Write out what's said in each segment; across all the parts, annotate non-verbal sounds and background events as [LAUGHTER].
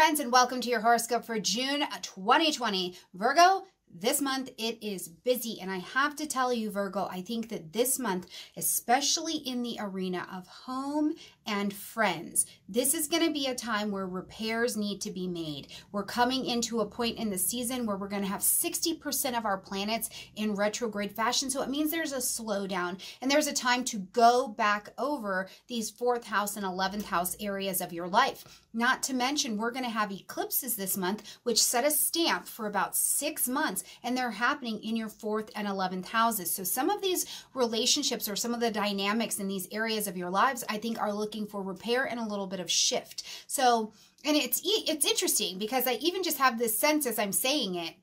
friends, and welcome to your horoscope for June 2020. Virgo, this month it is busy, and I have to tell you, Virgo, I think that this month, especially in the arena of home and friends, this is going to be a time where repairs need to be made. We're coming into a point in the season where we're going to have 60% of our planets in retrograde fashion. So it means there's a slowdown and there's a time to go back over these fourth house and 11th house areas of your life. Not to mention, we're going to have eclipses this month, which set a stamp for about six months, and they're happening in your fourth and 11th houses. So, some of these relationships or some of the dynamics in these areas of your lives, I think, are looking for repair and a little bit of shift. So, and it's it's interesting because I even just have this sense as I'm saying it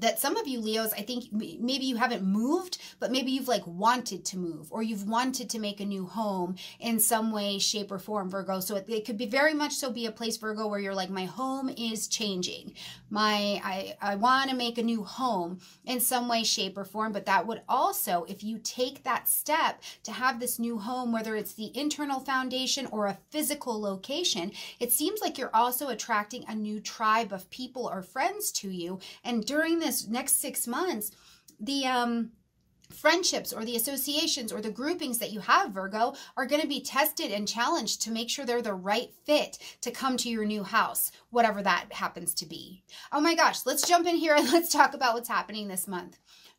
that some of you Leos, I think maybe you haven't moved, but maybe you've like wanted to move or you've wanted to make a new home in some way, shape, or form, Virgo. So it, it could be very much so be a place, Virgo, where you're like, my home is changing. My I, I want to make a new home in some way, shape, or form. But that would also, if you take that step to have this new home, whether it's the internal foundation or a physical location, it seems like you're also attracting a new tribe of people or friends to you. And during this this next six months, the um, friendships or the associations or the groupings that you have, Virgo, are going to be tested and challenged to make sure they're the right fit to come to your new house, whatever that happens to be. Oh my gosh, let's jump in here and [LAUGHS] let's talk about what's happening this month.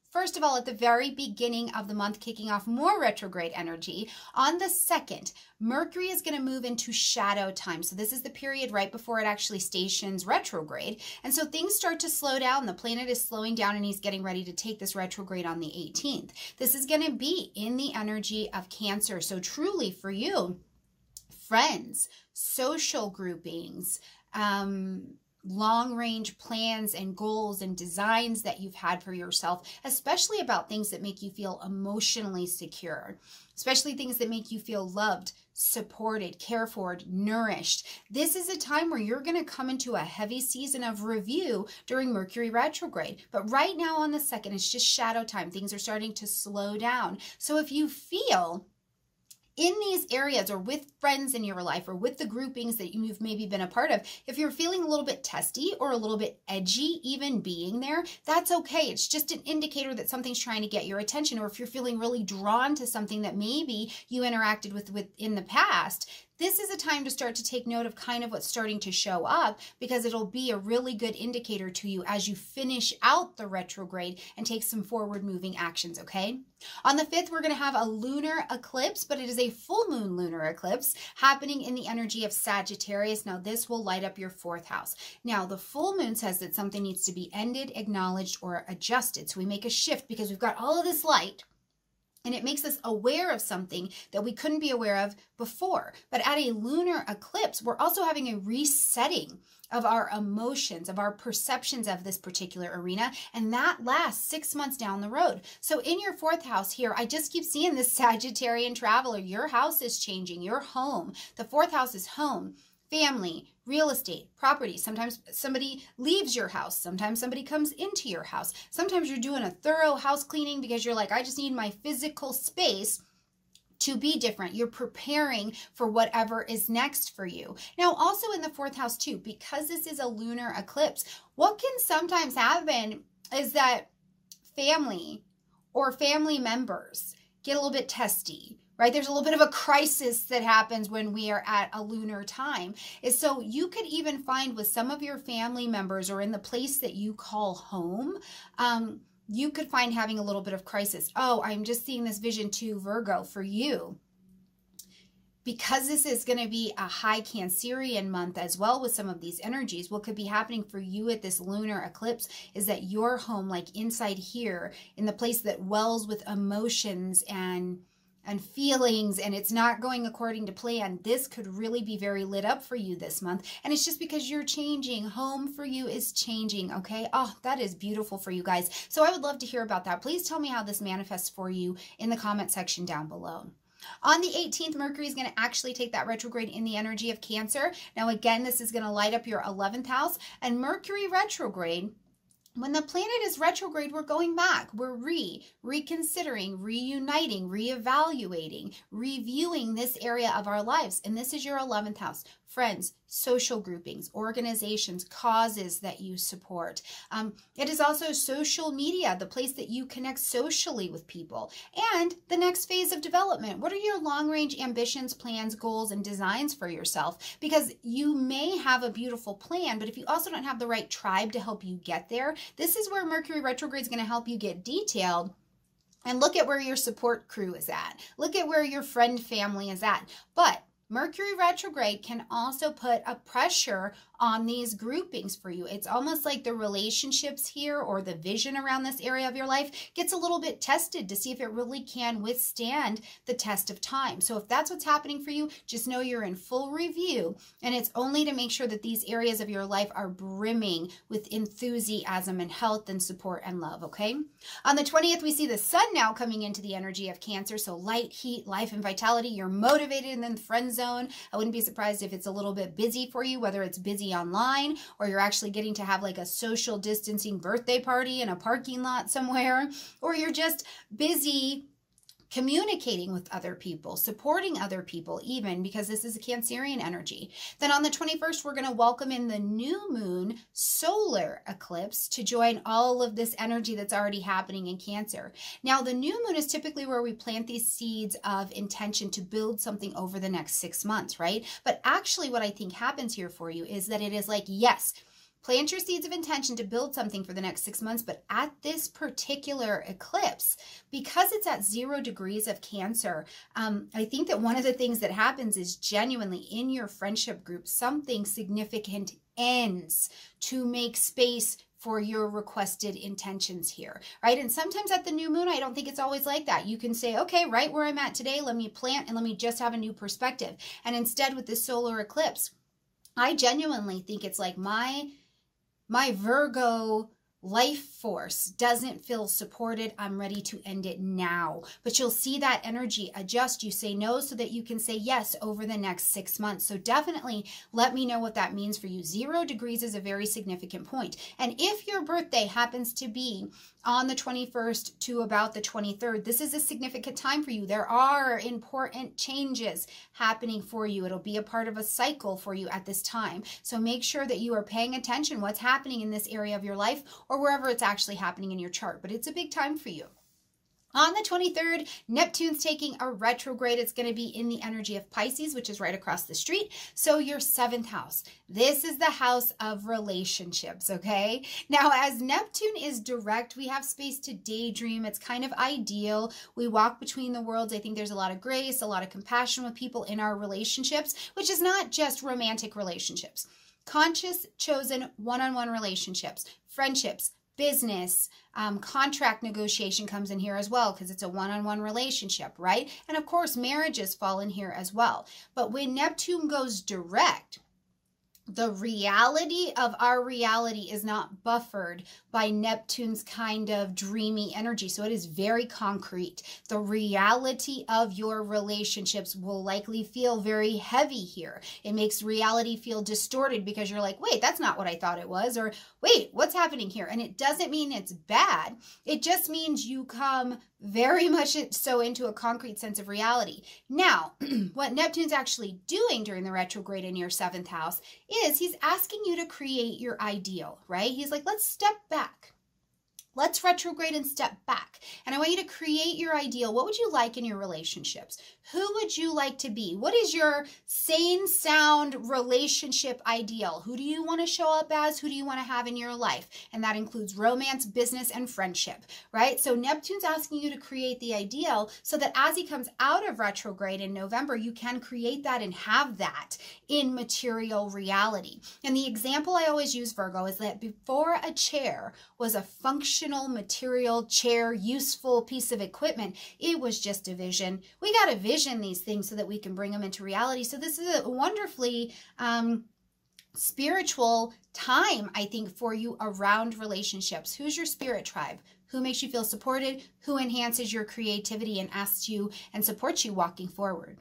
First of all, at the very beginning of the month, kicking off more retrograde energy, on the 2nd, Mercury is going to move into shadow time. So, this is the period right before it actually stations retrograde. And so things start to slow down. The planet is slowing down and he's getting ready to take this retrograde on the 18th. This is going to be in the energy of Cancer. So, truly for you, friends, social groupings, um, long range plans and goals and designs that you've had for yourself, especially about things that make you feel emotionally secure, especially things that make you feel loved, supported, cared for, nourished. This is a time where you're going to come into a heavy season of review during Mercury retrograde. But right now on the second, it's just shadow time. Things are starting to slow down. So if you feel in these areas or with friends in your life or with the groupings that you've maybe been a part of, if you're feeling a little bit testy or a little bit edgy, even being there, that's okay. It's just an indicator that something's trying to get your attention. Or if you're feeling really drawn to something that maybe you interacted with, with in the past, this is a time to start to take note of kind of what's starting to show up because it'll be a really good indicator to you as you finish out the retrograde and take some forward moving actions, okay? On the 5th, we're going to have a lunar eclipse, but it is a full moon lunar eclipse happening in the energy of Sagittarius. Now, this will light up your fourth house. Now, the full moon says that something needs to be ended, acknowledged, or adjusted. So we make a shift because we've got all of this light and it makes us aware of something that we couldn't be aware of before. But at a lunar eclipse, we're also having a resetting of our emotions, of our perceptions of this particular arena, and that lasts six months down the road. So, in your fourth house here, I just keep seeing this [LAUGHS] Sagittarian traveler. Your house is changing, your home. The fourth house is home family, real estate, property. Sometimes somebody leaves your house. Sometimes somebody comes into your house. Sometimes you're doing a thorough house cleaning because you're like, I just need my physical space to be different. You're preparing for whatever is next for you. Now, also in the fourth house, too, because this is a lunar eclipse, what can sometimes happen is that family or family members get a little bit testy right? There's a little bit of a crisis that happens when we are at a lunar time. Is so you could even find with some of your family members or in the place that you call home, um, you could find having a little bit of crisis. Oh, I'm just seeing this vision too, Virgo, for you. Because this is going to be a high Cancerian month as well with some of these energies, what could be happening for you at this lunar eclipse is that your home, like inside here, in the place that wells with emotions and and feelings and it's not going according to plan, this could really be very lit up for you this month. And it's just because you're changing. Home for you is changing, okay? Oh, that is beautiful for you guys. So I would love to hear about that. Please tell me how this manifests for you in the comment section down below. On the 18th, Mercury is going to actually take that retrograde in the energy of Cancer. Now, again, this is going to light up your 11th house. And Mercury retrograde when the planet is retrograde, we're going back. We're re, reconsidering, reuniting, reevaluating, reviewing this area of our lives. And this is your 11th house friends, social groupings, organizations, causes that you support. Um, it is also social media, the place that you connect socially with people. And the next phase of development. What are your long range ambitions, plans, goals, and designs for yourself? Because you may have a beautiful plan, but if you also don't have the right tribe to help you get there, this is where Mercury retrograde is going to help you get detailed. And look at where your support crew is at. Look at where your friend family is at. But Mercury retrograde can also put a pressure on these groupings for you. It's almost like the relationships here or the vision around this area of your life gets a little bit tested to see if it really can withstand the test of time. So if that's what's happening for you, just know you're in full review and it's only to make sure that these areas of your life are brimming with enthusiasm and health and support and love, okay? On the 20th, we see the sun now coming into the energy of Cancer. So light, heat, life, and vitality. You're motivated in the friend zone. I wouldn't be surprised if it's a little bit busy for you, whether it's busy online or you're actually getting to have like a social distancing birthday party in a parking lot somewhere, or you're just busy communicating with other people, supporting other people, even because this is a Cancerian energy. Then on the 21st, we're going to welcome in the new moon solar eclipse to join all of this energy that's already happening in Cancer. Now, the new moon is typically where we plant these seeds of intention to build something over the next six months, right? But actually, what I think happens here for you is that it is like, yes, Plant your seeds of intention to build something for the next six months, but at this particular eclipse, because it's at zero degrees of Cancer, um, I think that one of the things that happens is genuinely in your friendship group, something significant ends to make space for your requested intentions here, right? And sometimes at the new moon, I don't think it's always like that. You can say, okay, right where I'm at today, let me plant and let me just have a new perspective. And instead, with this solar eclipse, I genuinely think it's like my my Virgo life force doesn't feel supported, I'm ready to end it now. But you'll see that energy adjust. You say no so that you can say yes over the next six months. So definitely let me know what that means for you. Zero degrees is a very significant point. And if your birthday happens to be on the 21st to about the 23rd, this is a significant time for you. There are important changes happening for you. It'll be a part of a cycle for you at this time. So make sure that you are paying attention what's happening in this area of your life or wherever it's actually happening in your chart. But it's a big time for you. On the 23rd, Neptune's taking a retrograde. It's going to be in the energy of Pisces, which is right across the street. So, your seventh house. This is the house of relationships, okay? Now, as Neptune is direct, we have space to daydream. It's kind of ideal. We walk between the worlds. I think there's a lot of grace, a lot of compassion with people in our relationships, which is not just romantic relationships conscious, chosen one on one relationships, friendships, business, um, contract negotiation comes in here as well because it's a one on one relationship, right? And of course, marriages fall in here as well. But when Neptune goes direct, the reality of our reality is not buffered by Neptune's kind of dreamy energy. So it is very concrete. The reality of your relationships will likely feel very heavy here. It makes reality feel distorted because you're like, wait, that's not what I thought it was. Or wait, what's happening here? And it doesn't mean it's bad. It just means you come very much so into a concrete sense of reality. Now, [CLEARS THROAT] what Neptune's actually doing during the retrograde in your seventh house is he's asking you to create your ideal, right? He's like, let's step back. Let's retrograde and step back. And I want you to create your ideal. What would you like in your relationships? Who would you like to be? What is your sane, sound relationship ideal? Who do you want to show up as? Who do you want to have in your life? And that includes romance, business, and friendship, right? So Neptune's asking you to create the ideal so that as he comes out of retrograde in November, you can create that and have that in material reality. And the example I always use, Virgo, is that before a chair was a function functional material, chair, useful piece of equipment. It was just a vision. We got to vision these things so that we can bring them into reality. So this is a wonderfully um, spiritual time, I think, for you around relationships. Who's your spirit tribe? Who makes you feel supported? Who enhances your creativity and asks you and supports you walking forward?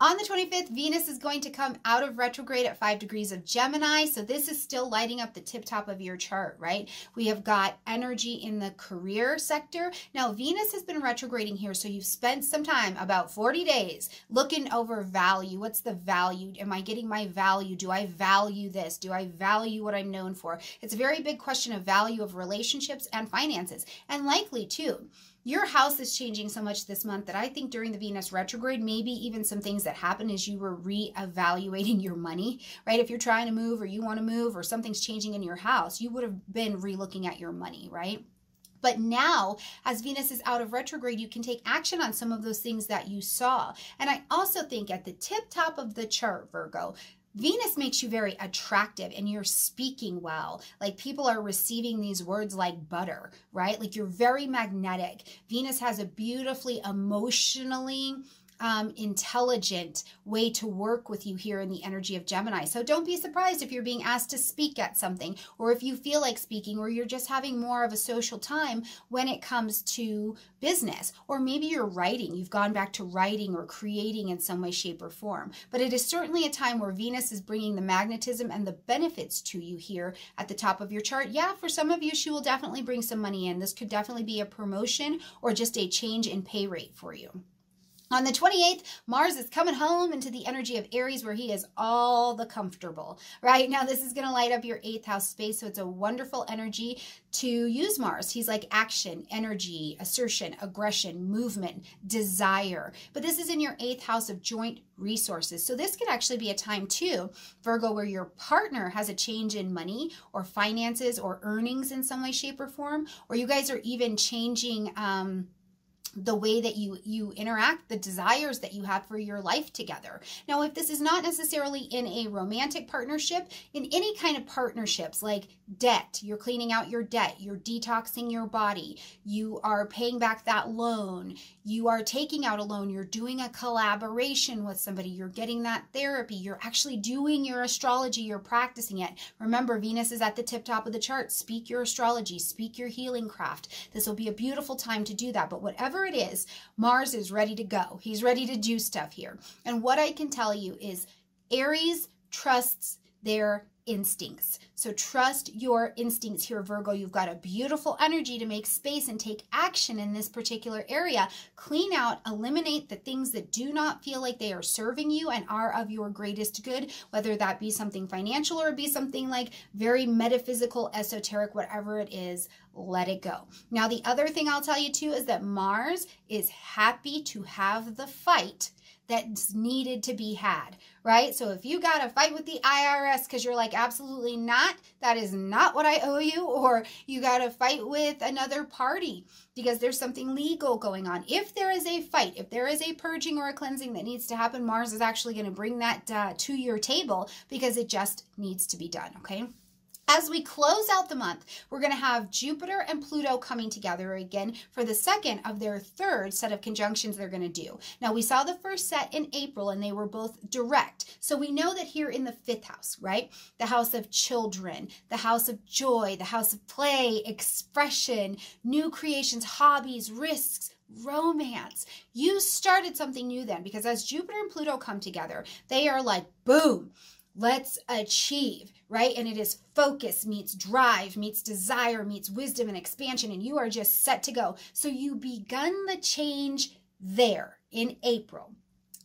On the 25th, Venus is going to come out of retrograde at 5 degrees of Gemini. So this is still lighting up the tip top of your chart, right? We have got energy in the career sector. Now, Venus has been retrograding here. So you've spent some time, about 40 days, looking over value. What's the value? Am I getting my value? Do I value this? Do I value what I'm known for? It's a very big question of value of relationships and finances, and likely too your house is changing so much this month that I think during the Venus retrograde, maybe even some things that happen as you were reevaluating your money, right? If you're trying to move or you want to move or something's changing in your house, you would have been relooking at your money, right? But now, as Venus is out of retrograde, you can take action on some of those things that you saw. And I also think at the tip top of the chart, Virgo, Venus makes you very attractive and you're speaking well. Like people are receiving these words like butter, right? Like you're very magnetic. Venus has a beautifully emotionally um, intelligent way to work with you here in the energy of Gemini. So don't be surprised if you're being asked to speak at something, or if you feel like speaking, or you're just having more of a social time when it comes to business. Or maybe you're writing, you've gone back to writing or creating in some way, shape, or form. But it is certainly a time where Venus is bringing the magnetism and the benefits to you here at the top of your chart. Yeah, for some of you, she will definitely bring some money in. This could definitely be a promotion or just a change in pay rate for you. On the 28th, Mars is coming home into the energy of Aries where he is all the comfortable, right? Now, this is going to light up your eighth house space. So it's a wonderful energy to use Mars. He's like action, energy, assertion, aggression, movement, desire. But this is in your eighth house of joint resources. So this could actually be a time too, Virgo, where your partner has a change in money or finances or earnings in some way, shape, or form, or you guys are even changing, um, the way that you you interact the desires that you have for your life together. Now if this is not necessarily in a romantic partnership in any kind of partnerships like debt you're cleaning out your debt you're detoxing your body you are paying back that loan you are taking out a loan you're doing a collaboration with somebody you're getting that therapy you're actually doing your astrology you're practicing it remember venus is at the tip top of the chart speak your astrology speak your healing craft this will be a beautiful time to do that but whatever it is, Mars is ready to go. He's ready to do stuff here. And what I can tell you is Aries trusts their instincts. So trust your instincts here, Virgo. You've got a beautiful energy to make space and take action in this particular area. Clean out, eliminate the things that do not feel like they are serving you and are of your greatest good, whether that be something financial or be something like very metaphysical, esoteric, whatever it is, let it go. Now, the other thing I'll tell you too is that Mars is happy to have the fight that's needed to be had, right? So if you got to fight with the IRS because you're like, absolutely not, that is not what I owe you, [LAUGHS] or you got to fight with another party because there's something legal going on. If there is a fight, if there is a purging or a cleansing that needs to happen, Mars is actually going to bring that uh, to your table because it just needs to be done, okay? As we close out the month, we're going to have Jupiter and Pluto coming together again for the second of their third set of conjunctions they're going to do. Now, we saw the first set in April and they were both direct. So we know that here in the fifth house, right? The house of children, the house of joy, the house of play, expression, new creations, hobbies, risks, romance. You started something new then because as Jupiter and Pluto come together, they are like, boom let's achieve, right? And it is focus meets drive, meets desire, meets wisdom and expansion, and you are just set to go. So you begun the change there in April.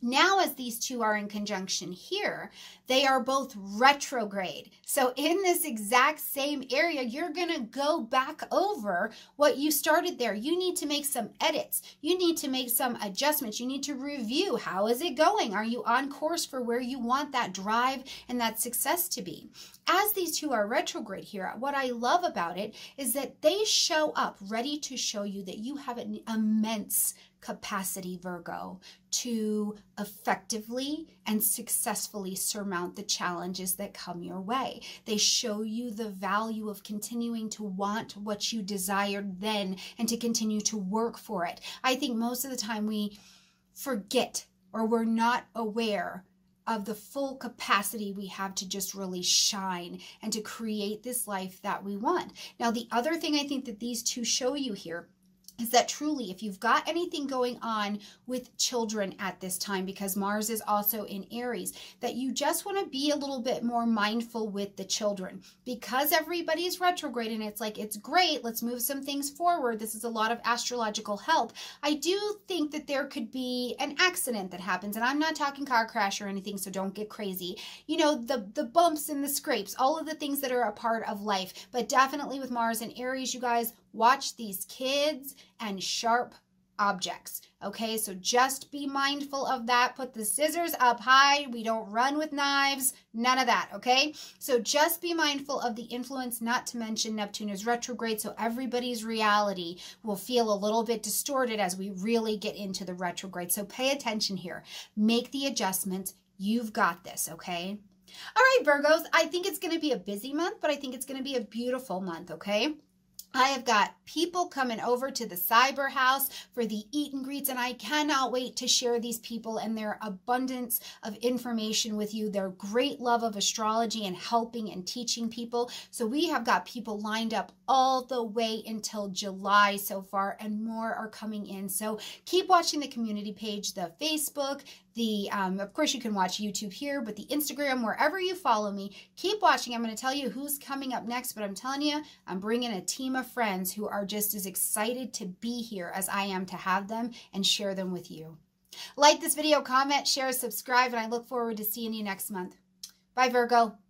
Now, as these two are in conjunction here, they are both retrograde. So, in this exact same area, you're going to go back over what you started there. You need to make some edits. You need to make some adjustments. You need to review how is it going? Are you on course for where you want that drive and that success to be? As these two are retrograde here, what I love about it is that they show up ready to show you that you have an immense capacity, Virgo, to effectively and successfully surmount the challenges that come your way. They show you the value of continuing to want what you desired then and to continue to work for it. I think most of the time we forget or we're not aware of the full capacity we have to just really shine and to create this life that we want. Now, the other thing I think that these two show you here is that truly, if you've got anything going on with children at this time, because Mars is also in Aries, that you just want to be a little bit more mindful with the children. Because everybody's retrograde and it's like, it's great, let's move some things forward. This is a lot of astrological help. I do think that there could be an accident that happens, and I'm not talking car crash or anything, so don't get crazy. You know, the, the bumps and the scrapes, all of the things that are a part of life. But definitely with Mars and Aries, you guys, watch these kids and sharp objects. Okay, so just be mindful of that. Put the scissors up high. We don't run with knives, none of that. Okay, so just be mindful of the influence, not to mention Neptune is retrograde, so everybody's reality will feel a little bit distorted as we really get into the retrograde. So pay attention here, make the adjustments. You've got this, okay? All right, Virgos, I think it's going to be a busy month, but I think it's going to be a beautiful month, okay? I have got people coming over to the Cyber House for the eat and greets, and I cannot wait to share these people and their abundance of information with you, their great love of astrology and helping and teaching people. So, we have got people lined up all the way until July so far, and more are coming in. So, keep watching the community page, the Facebook, the um, of course you can watch youtube here but the instagram wherever you follow me keep watching. I'm going to tell you who's coming up next but i'm telling you i'm bringing a team of friends who are just as excited to be here as i am to have them and share them with you. Like this video comment share subscribe and i look forward to seeing you next month. Bye virgo